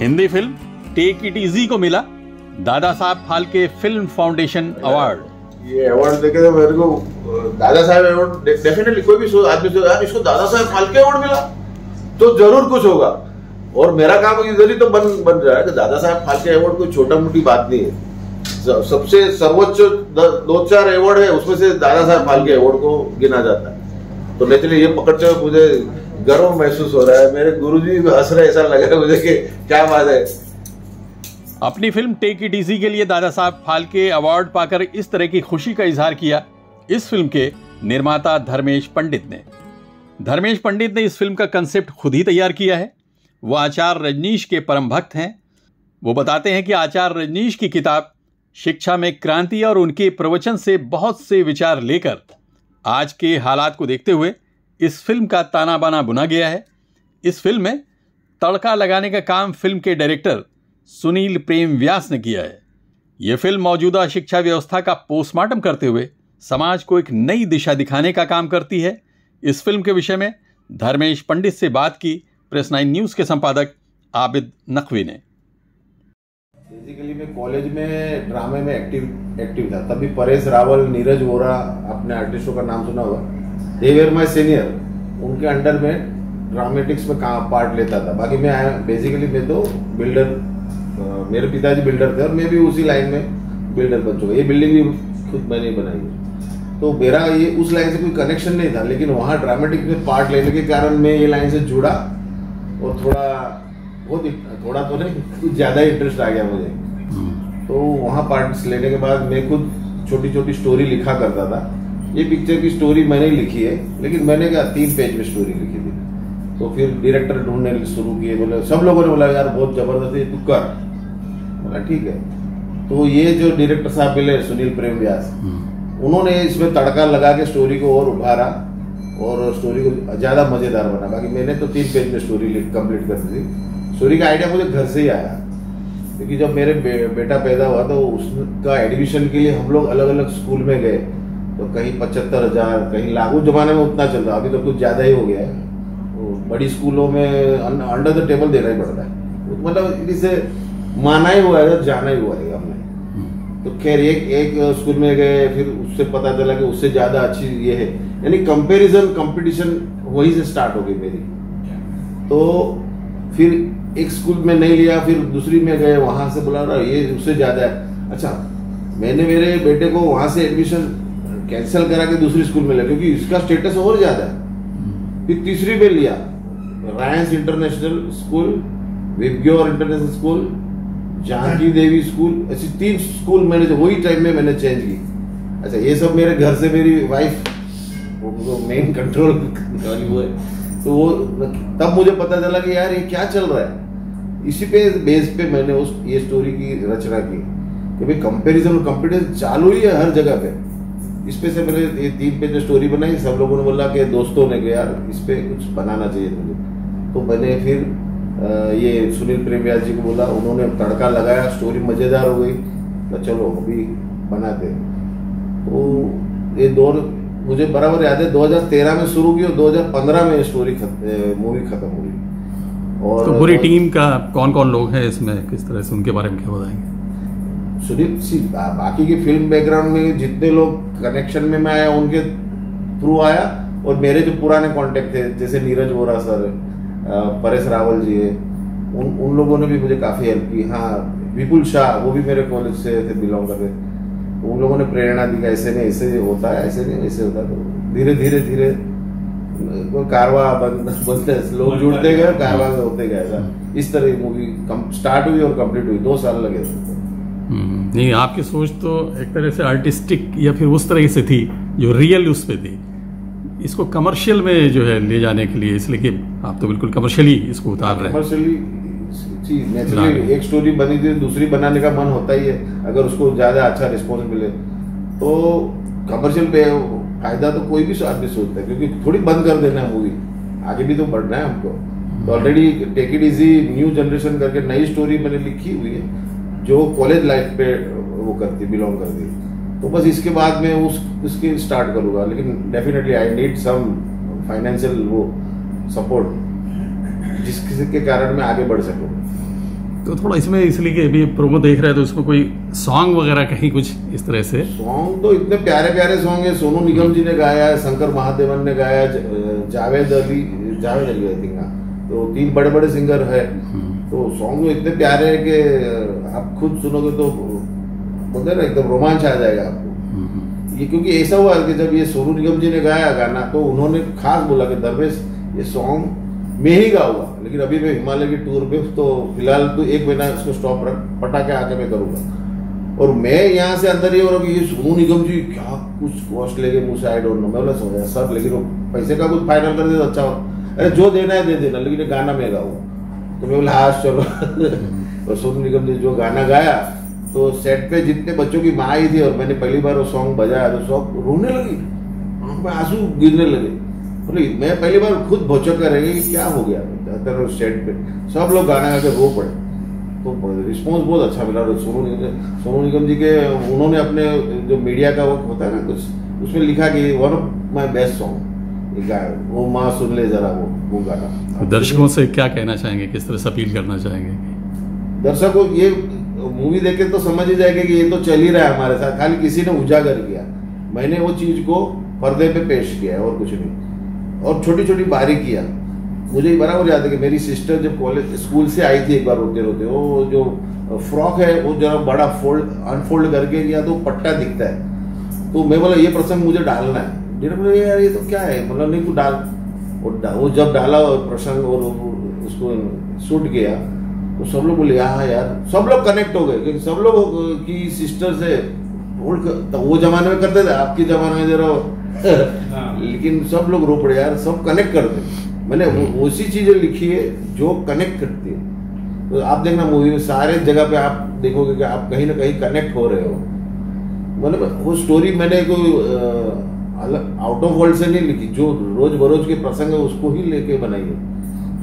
Hindi film take it easy को मिला Dada Saheb Phalke film foundation award. ये award देखे तो मेरे को दादा साहब अवार्ड डेफिनेटली कोई भी आदमी यार इसको दादा साहब फाल्के अवार्ड मिला। तो ज़रूर कुछ होगा। और मेरा काम इधर तो बन बन रहा है कि दादा साहब फाल्के अवार्ड कोई छोटा मोटी बात नहीं है। सबसे सर्वोच्च दो चार अवार्ड है, उसमें से दादा साहब फालके अवार्ड को गिना जाता है। तो नेचुरली ये पकड़ते हुए मुझे गर्व महसूस हो रहा है। मेरे गुरुजी भी हंस रहे ऐसा लग रहा है मुझे कि क्या बात है। अपनी फ़िल्म टेक इट इजी के लिए दादा साहब फाल्के अवार्ड पाकर इस तरह की खुशी का इजहार किया। इस फ़िल्म के निर्माता धर्मेश पंडित ने। धर्मेश पंडित ने इस फ़िल्म का कंसेप्ट खुद ही तैयार किया है। वो आचार्य रजनीश के परम भक्त हैं। वो बताते हैं कि आचार्य रजनीश की किताब शिक्षा में क्रांति और उनके प्रवचन से बहुत से विचार लेकर आज के हालात को देखते हुए इस फ़िल्म का ताना बाना बुना गया है। इस फ़िल्म में तड़का लगाने का काम फ़िल्म के डायरेक्टर सुनील प्रेम व्यास ने किया है। यह फ़िल्म मौजूदा शिक्षा व्यवस्था का पोस्टमार्टम करते हुए समाज को एक नई दिशा दिखाने का काम करती है। इस फ़िल्म के विषय में धर्मेश पंडित से बात की। प्रेस नाइन न्यूज़ के संपादक आबिद नकवी ने। बेसिकली मैं कॉलेज में ड्रामे में एक्टिव एक्टिव था। तभी परेश रावल, नीरज वोरा अपने आर्टिस्टों का नाम सुना हुआ दे वेर माई सीनियर उनके अंडर में ड्रामेटिक्स में काम पार्ट लेता था। बाकी मैं बेसिकली मैं तो बिल्डर मेरे पिताजी बिल्डर थे और मैं भी उसी लाइन में बिल्डर बन चुका। ये बिल्डिंग भी खुद मैंने बनाई है। तो मेरा ये उस लाइन से कोई कनेक्शन नहीं था लेकिन वहाँ ड्रामेटिक में पार्ट लेने के कारण मैं ये लाइन से जुड़ा और थोड़ा बहुत थोड़ा तो नहीं कुछ ज़्यादा इंटरेस्ट आ गया मुझे। तो वहाँ पार्ट्स लेने के बाद मैं खुद छोटी छोटी स्टोरी लिखा करता था। ये पिक्चर की स्टोरी मैंने ही लिखी है लेकिन मैंने क्या तीन पेज में स्टोरी लिखी थी। तो फिर डायरेक्टर ढूँढने शुरू किए बोले सब लोगों ने बोला यार बहुत ज़बरदस्त है तू कर। बोला ठीक है। तो ये जो डायरेक्टर साहब मिले सुनील प्रेम व्यास हम्म। उन्होंने इसमें तड़का लगा के स्टोरी को और उभारा और स्टोरी को ज़्यादा मज़ेदार बना। बाकी मैंने तो तीन पेज में स्टोरी कंप्लीट कर दी थी। स्टोरी का आइडिया मुझे घर से ही आया। क्योंकि जब मेरे बे, बेटा पैदा हुआ तो उसका एडमिशन के लिए हम लोग अलग अलग स्कूल में गए। तो कहीं पचहत्तर हज़ार, कहीं लाख। उस जमाने में उतना चल रहा, अभी तो कुछ ज़्यादा ही हो गया है। तो बड़ी स्कूलों में अंडर द टेबल देना ही पड़ता है। मतलब इसे माना ही हुआ है, जाना ही हुआ है हमने। तो खैर, एक एक स्कूल में गए, फिर उससे पता चला कि उससे ज़्यादा अच्छी ये है। यानी कंपेरिजन कंपटीशन वही से स्टार्ट हो गई मेरी। तो फिर एक स्कूल में नहीं लिया, फिर दूसरी में गए, वहाँ से बोला ये उससे ज़्यादा है। अच्छा मैंने मेरे बेटे को वहाँ से एडमिशन कैंसिल करा के दूसरी स्कूल में लिया, क्योंकि इसका स्टेटस और ज़्यादा है। फिर तीसरी में लिया। रायंस international school विग्योर international school Janki Devi school ऐसी तीन स्कूल मैंने वही टाइम में मैंने चेंज की। अच्छा ये सब मेरे घर से मेरी वाइफ वो मेन कंट्रोल वाली वो है। तो वो, तब मुझे पता चला कि यार ये क्या चल रहा है। इसी पे बेस पे मैंने उस, ये स्टोरी की रचना की कि भाई कंपेरिजन और कंपटीशन चालू ही है हर जगह पे। इस पे से मैंने ये तीन पे जो स्टोरी बनाई, सब लोगों ने बोला कि दोस्तों ने कि यार इस पे कुछ बनाना चाहिए मुझे तो मैंने फिर ये सुनील प्रेम व्यास जी को बोला, उन्होंने तड़का लगाया स्टोरी मज़ेदार हो गई। तो चलो, अभी बनाते तो ये दौर मुझे बराबर याद है 2013 में शुरू की और 2015 में स्टोरी मूवी खत्म हुई और तो पूरी टीम का कौन कौन लोग हैं इसमें? किस तरह से उनके बारे में क्या बताएँगे? सुदीप सी बाकी की फ़िल्म बैकग्राउंड में जितने लोग कनेक्शन में मैं आया उनके थ्रू आया और मेरे जो पुराने कांटेक्ट थे जैसे नीरज वोरा सर परेश रावल जी है उन उन लोगों ने भी मुझे काफ़ी हेल्प की। हाँ विपुल शाह वो भी मेरे कॉलेज से थे बिलोंग करते तो उन लोगों ने प्रेरणा दी ऐसे नहीं ऐसे होता है ऐसे नहीं ऐसे होता तो धीरे धीरे धीरे कारवा बनते लोग जुड़ते गए कारवा होते गए ऐसा। इस तरह मूवी स्टार्ट हुई और कंप्लीट हुई दो साल लगे। थे नहीं आपकी सोच तो एक तरह से आर्टिस्टिक या फिर उस तरह से थी जो रियल उस पर थी। इसको कमर्शियल में जो है ले जाने के लिए इसलिए कि आप तो बिल्कुल कमर्शियली इसको उतार रहे हैं। कमर्शियली एक स्टोरी बनी थी दूसरी बनाने का मन होता ही है अगर उसको ज़्यादा अच्छा रिस्पॉन्स मिले। तो कमर्शियल पे फ़ायदा तो कोई भी आदमी सोचता है क्योंकि थोड़ी बंद कर देना है मूवी आगे भी तो बढ़ना है हमको। तो already take it easy new generation करके नई स्टोरी मैंने लिखी हुई है। जो कॉलेज लाइफ पे वो करती बिलोंग करती। तो बस इसके बाद मैं उस उसकी स्टार्ट करूँगा। लेकिन definitely I need some financial वो सपोर्ट जिसके के कारण मैं आगे बढ़ सकूँ। तो थोड़ा इसमें इसलिए कि अभी प्रोमो देख रहे हैं तो इसमें कोई सॉन्ग वगैरह कहीं कुछ इस तरह से? सॉन्ग तो इतने प्यारे प्यारे सॉन्ग है। सोनू निगम जी ने गाया है शंकर महादेवन ने गाया है जावेद अली जावेद अली आई थिंक तो तीन बड़े बड़े सिंगर है तो सॉन्ग इतने प्यारे हैं कि आप खुद सुनोगे तो बोलते ना एकदम रोमांच आ जाएगा आपको। ये क्योंकि ऐसा हुआ कि जब ये सोनू निगम जी ने गाया गाना तो उन्होंने खास बोला कि दरवेश ये सॉन्ग में ही गा हुआ लेकिन अभी मैं हिमालय की टूर पे तो फ़िलहाल तो एक महीना इसको स्टॉप रख पटा के आके मैं करूँगा। और मैं यहाँ से अंदर ही हो रहा ये सोनू निगम जी क्या कुछ कॉस्ट लेके मुझे आई डोंट नो मैं बोला सर लेकिन वो पैसे का कुछ फाइनल कर दे तो अच्छा हो। अरे जो देना है दे देना लेकिन ये गाना मैं गाऊँ तो मैं बोला हाँ चलो। और सोनू निगम जी जो गाना गाया तो सेट पे जितने बच्चों की माँ आई थी और मैंने पहली बार वो सॉन्ग बजाया तो सॉन्ग रोने लगी। आँख में आँसू गिरने लगे। बोले मैं पहली बार खुद भौचक कर रही क्या हो गया? स्टेट पे। सब लोग गाना गा के रो पड़े। तो रिस्पॉन्स बहुत अच्छा मिला सोनू निगम सोनू निगम जी के उन्होंने अपने जो मीडिया का वक्त होता है ना कुछ उसमें लिखा कि one of my best song वो माँ सुन ले जरा वो वो गाना। दर्शकों से क्या कहना चाहेंगे? किस तरह से अपील करना चाहेंगे? दर्शकों ये मूवी देखे तो समझ ही जाएगा कि ये तो चल ही रहा है हमारे साथ। खाली किसी ने उजागर किया। मैंने वो चीज़ को पर्दे पे पेश किया है और कुछ नहीं। और छोटी छोटी बारीकियाँ मुझे बराबर याद है कि मेरी सिस्टर जब कॉलेज स्कूल से आई थी एक बार रोते रोते वो जो फ्रॉक है वो जरा बड़ा फोल्ड अनफोल्ड करके या तो पट्टा दिखता है। तो मैं बोला ये प्रसंग मुझे डालना है। बोले यार ये तो क्या है मतलब नहीं तू डाल वो, वो जब डाला और प्रसंग और उसको शूट किया तो सब लोग बोले हाँ यार सब लोग कनेक्ट हो गए क्योंकि सब लोग की सिस्टर से तो वो जमाने में करते थे आपके जमाने में जरा। लेकिन सब लोग रो पड़े यार सब कनेक्ट करते मैंने उसी चीज़ें लिखी है जो कनेक्ट करती है तो आप देखना मूवी में सारे जगह पे आप देखोगे कि आप कहीं ना कहीं कनेक्ट हो रहे हो मतलब वो स्टोरी मैंने कोई अलग आउट ऑफ़ वर्ल्ड से नहीं लिखी जो रोज बरोज के प्रसंग है उसको ही लेके बनाई है।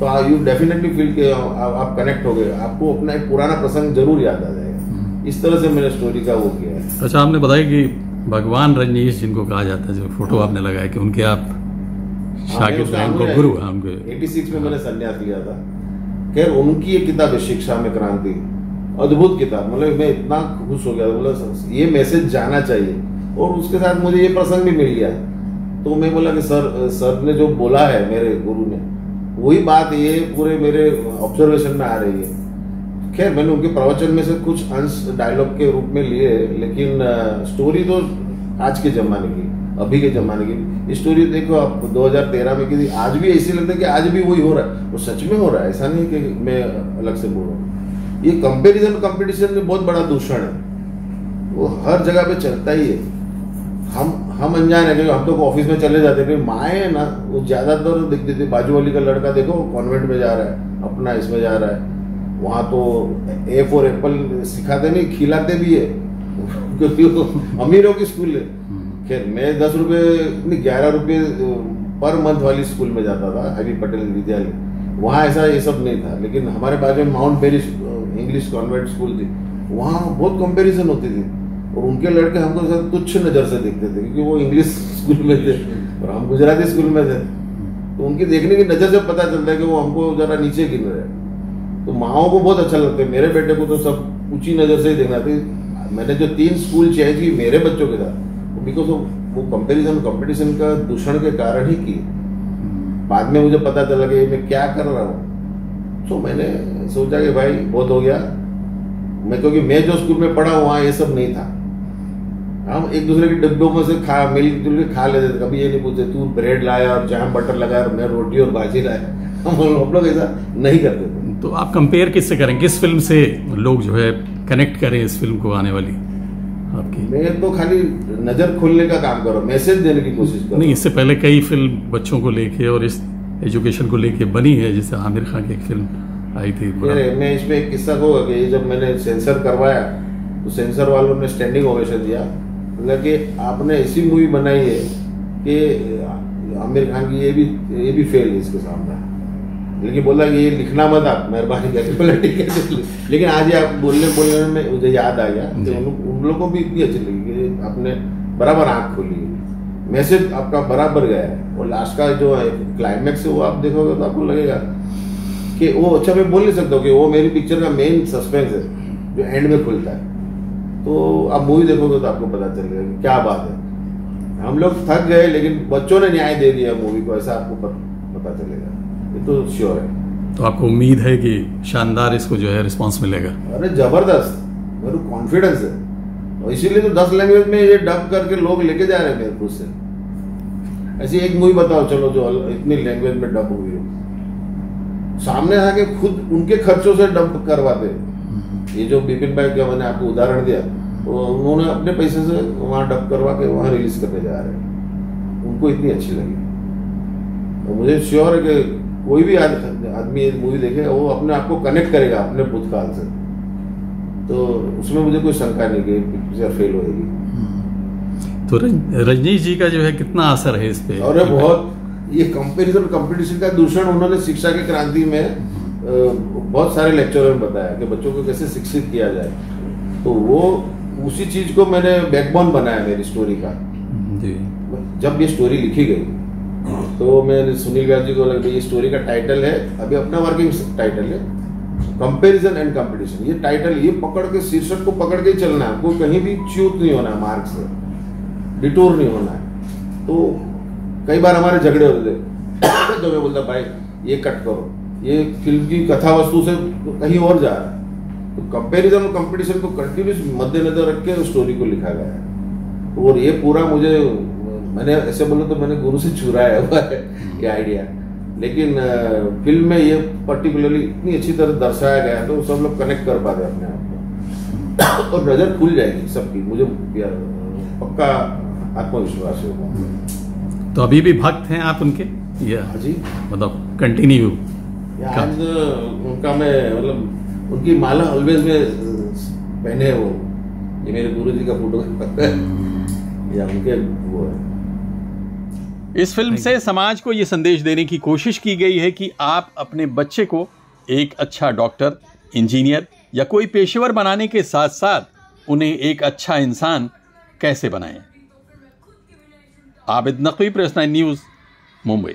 तो यू डेफिनेटली फील के आप कनेक्ट हो गए। आपको अपना एक पुराना प्रसंग ज़रूर याद आ जाएगा। हम्म। इस तरह से मैंने स्टोरी का वो किया है। अच्छा आपने बताया कि भगवान रजनीश जिनको कहा जाता है जो फ़ोटो आपने लगाया कि उनके आप हैं गुरु हैं उनके। 86 में मैंने संन्यास लिया था। खैर उनकी एक किताब है शिक्षा में क्रांति। अद्भुत किताब। मतलब मैं इतना खुश हो गया। बोला ये मैसेज जाना चाहिए। और उसके साथ मुझे ये प्रसंग भी मिल गया। तो मैं बोला कि, सर सर ने जो बोला है मेरे गुरु ने, वही बात ये पूरे मेरे ऑब्जर्वेशन में आ रही है। खैर, मैंने उनके प्रवचन में से कुछ अंश डायलॉग के रूप में लिए, लेकिन स्टोरी तो आज के जमाने की, अभी के जमाने की। स्टोरी देखो आप 2013 में की आज भी ऐसी लगता है कि आज भी वही हो रहा है। वो सच में हो रहा है, ऐसा नहीं कि मैं अलग से बोल रहा हूँ। ये कंपेरिजन कंपटीशन में बहुत बड़ा दूषण है। वो हर जगह पे चलता ही है। हम हम अनजान है, क्योंकि हम तो ऑफ़िस में चले जाते थे माए है ना, वो ज़्यादातर दिखते थे। बाजू वाली का लड़का देखो कॉन्वेंट में जा रहा है, अपना इसमें जा रहा है। वहाँ तो ए फॉर एप्पल सिखाते नहीं, खिलाते भी है। क्योंकि अमीरों की स्कूल है। खैर, मैं दस रुपये, नहीं, ग्यारह रुपये पर मंथ वाली स्कूल में जाता था हरी पटेल विद्यालय। वहाँ ऐसा ये सब नहीं था। लेकिन हमारे बाजू में Mount Berry English convent school थी। वहाँ बहुत कंपेरिजन होती थी। और उनके लड़के हमको सर तुच्छ नज़र से देखते थे, क्योंकि वो इंग्लिश स्कूल में थे और हम गुजराती स्कूल में थे। तो उनकी देखने की नज़र से पता चलता है कि वो हमको ज़रा नीचे गिन रहे हैं। तो माओ को बहुत अच्छा लगता है। मेरे बेटे को तो सब ऊँची नज़र से ही देखना था। मैंने जो तीन स्कूल चेंज की मेरे बच्चों के साथ बिकॉज़ वो कंपेरिजन कंपटीशन का दूषण के कारण ही की बाद में मुझे पता चला कि मैं क्या कर रहा हूँ। तो मैंने सोचा कि भाई, बहुत हो गया। मैं क्योंकि मैं जो स्कूल में पढ़ा वहाँ ये सब नहीं था। हम एक दूसरे के डिब्बों में से खा मिल जुल के खा लेते थे। कभी ये नहीं पूछते तू ब्रेड लाया और जैम बटर लगाया और मैं रोटी और भाजी लाया? हम हम लोग ऐसा नहीं करते थे। तो आप कंपेयर किससे करें? किस फ़िल्म से लोग जो है कनेक्ट करें इस फ़िल्म को आने वाली? आपकी। मैं तो खाली नज़र खोलने का काम करो मैसेज देने की कोशिश करो नहीं इससे पहले कई फ़िल्म बच्चों को लेके और इस एजुकेशन को लेके बनी है जैसे आमिर खान की एक फ़िल्म आई थी मैं इसमें एक किस्सा कहूँगा कि जब मैंने सेंसर करवाया तो सेंसर वालों ने स्टैंडिंग ओवेशन दिया। मतलब कि आपने ऐसी मूवी बनाई है कि आमिर खान की ये भी ये भी फेल है इसके सामने। लेकिन बोला कि ये लिखना मत आप मेहरबानी करके। बोला ठीक है लेकिन आज आप बोलने बोलने में मुझे याद आ गया तो उन, लोगों को भी इतनी अच्छी लगी कि आपने बराबर आँख खोली मैसेज आपका बराबर गया है। और लास्ट का जो है क्लाइमैक्स है वो आप देखोगे तो आपको लगेगा कि वो अच्छा मैं बोल नहीं सकता हूँ कि वो मेरी पिक्चर का मेन सस्पेंस है जो एंड में खुलता है। तो आप मूवी देखोगे तो आपको पता चलेगा कि क्या बात है। हम लोग थक गए लेकिन बच्चों ने न्याय दे दिया मूवी को ऐसा आपको पता चलेगा। ये तो श्योर है। तो आपको उम्मीद है कि शानदार इसको जो है रिस्पांस मिलेगा? अरे ज़बरदस्त। मेरे कॉन्फिडेंस है। और इसीलिए तो दस लैंग्वेज में ये डब करके लोग लेके जा रहे हैं मेरे खुद से ऐसी एक मूवी बताओ चलो जो इतनी लैंग्वेज में डब हुई हो। सामने आके खुद उनके खर्चों से डब करवाते। ये जो बिपिन भाई का मैंने आपको उदाहरण दिया तो उन्होंने अपने पैसे से वहाँ डब करवा के वहाँ रिलीज़ करने जा रहे हैं। उनको इतनी अच्छी लगी। तो मुझे श्योर है कि कोई भी आदमी ये मूवी देखेगा वो अपने आप को कनेक्ट करेगा अपने भूतकाल से। तो उसमें मुझे कोई शंका नहीं कि पिक्चर फेल होएगी। तो रजनीश जी का जो है कितना असर है इस पे? और बहुत। ये कंपैरिजन कंपटीशन का दूषण उन्होंने शिक्षा की क्रांति में बहुत सारे लेक्चरों में बताया कि बच्चों को कैसे शिक्षित किया जाए। तो वो उसी चीज़ को मैंने बैकबोन बनाया मेरी स्टोरी का। जी। जब ये स्टोरी लिखी गई तो मैंने सुनील व्यास जी को लगा ये स्टोरी का टाइटल है अभी अपना वर्किंग टाइटल है। कंपैरिजन एंड कंपटीशन ये टाइटल ये पकड़ के शीर्षक को पकड़ के चलना है। आपको कहीं भी च्यूत नहीं होना है मार्ग से। डिटोर नहीं होना है। तो कई बार हमारे झगड़े होते थे। तो मैं बोलता भाई ये कट करो। ये फ़िल्म की कथा वस्तु से कहीं और जा रहा है। तो कंपैरिजन और कंपटीशन को कंटिन्यूस मद्देनजर रख के स्टोरी को लिखा गया है। और ये पूरा मुझे मैंने ऐसे बोले तो मैंने गुरु से चुराया हुआ है ये आइडिया लेकिन फ़िल्म में ये पर्टिकुलरली इतनी अच्छी तरह दर्शाया गया तो सब लोग कनेक्ट कर पाते अपने आप को। और नज़र खुल जाएगी सबकी मुझे पक्का आत्मविश्वास है तो अभी भी भक्त हैं आप उनके? या हाँ जी। मतलब कंटिन्यू आज उनका मैं मतलब उनकी माला ऑलवेज में पहने वो। ये मेरे गुरु जी का फ़ोटो या उनके वो है। इस फ़िल्म से समाज को यह संदेश देने की कोशिश की गई है कि आप अपने बच्चे को एक अच्छा डॉक्टर इंजीनियर या कोई पेशेवर बनाने के साथ साथ उन्हें एक अच्छा इंसान कैसे बनाएँ? Abid Naqvi Press Nine News Mumbai.